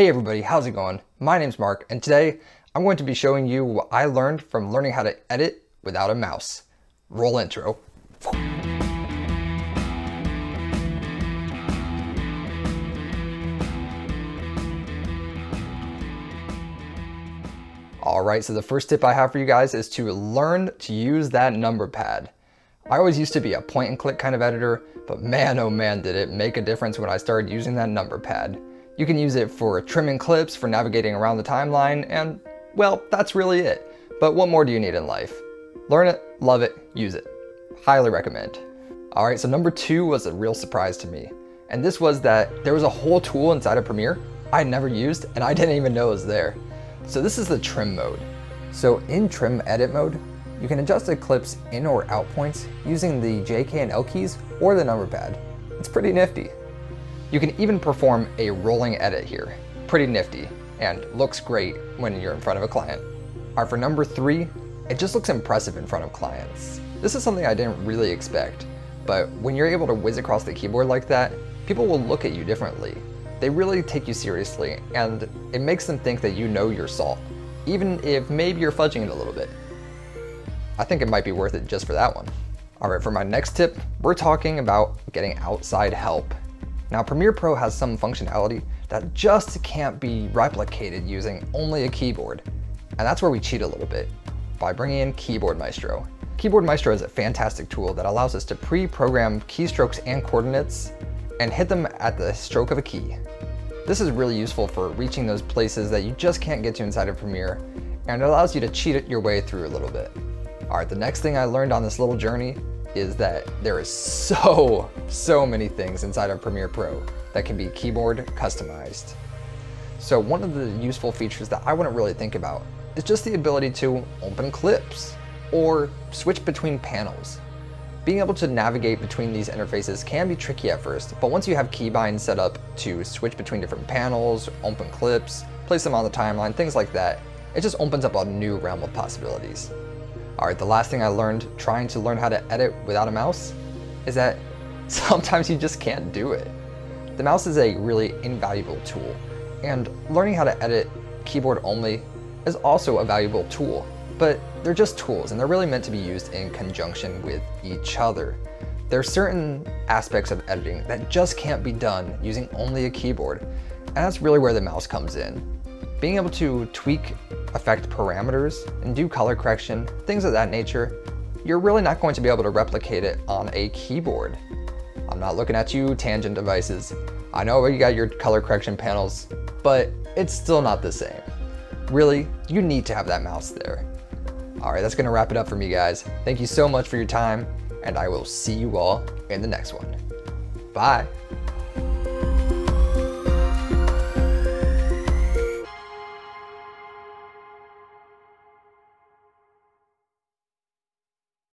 Hey everybody, how's it going? My name's Mark, and today I'm going to be showing you what I learned from learning how to edit without a mouse. Roll intro. Alright, so the first tip I have for you guys is to learn to use that number pad. I always used to be a point and click kind of editor, but man oh man did it make a difference when I started using that number pad. You can use it for trimming clips, for navigating around the timeline, and well, that's really it. But what more do you need in life? Learn it, love it, use it. Highly recommend. Alright, so number two was a real surprise to me. And this was that there was a whole tool inside of Premiere I never used and I didn't even know was there. So this is the trim mode. So in trim edit mode, you can adjust the clip's in or out points using the JK and L keys or the number pad. It's pretty nifty. You can even perform a rolling edit here. Pretty nifty and looks great when you're in front of a client. Alright, for number three, it just looks impressive in front of clients. This is something I didn't really expect, but when you're able to whiz across the keyboard like that, people will look at you differently. They really take you seriously, and it makes them think that you know your salt, even if maybe you're fudging it a little bit. I think it might be worth it just for that one. All right, for my next tip, we're talking about getting outside help. Now Premiere Pro has some functionality that just can't be replicated using only a keyboard. And that's where we cheat a little bit, by bringing in Keyboard Maestro. Keyboard Maestro is a fantastic tool that allows us to pre-program keystrokes and coordinates and hit them at the stroke of a key. This is really useful for reaching those places that you just can't get to inside of Premiere, and it allows you to cheat your way through a little bit. All right, the next thing I learned on this little journey is that there is so, so many things inside of Premiere Pro that can be keyboard customized. So one of the useful features that I wouldn't really think about is just the ability to open clips or switch between panels. Being able to navigate between these interfaces can be tricky at first, but once you have keybinds set up to switch between different panels, open clips, place them on the timeline, things like that, it just opens up a new realm of possibilities. Alright, the last thing I learned trying to learn how to edit without a mouse is that sometimes you just can't do it. The mouse is a really invaluable tool, and learning how to edit keyboard only is also a valuable tool but they're just tools and they're really meant to be used in conjunction with each other. There are certain aspects of editing that just can't be done using only a keyboard, and that's really where the mouse comes in. Being able to tweak effect parameters and do color correction, things of that nature, you're really not going to be able to replicate it on a keyboard. I'm not looking at you tangent devices. I know you got your color correction panels, but it's still not the same. Really, you need to have that mouse there. All right, that's gonna wrap it up for me, guys. Thank you so much for your time, and I will see you all in the next one. Bye.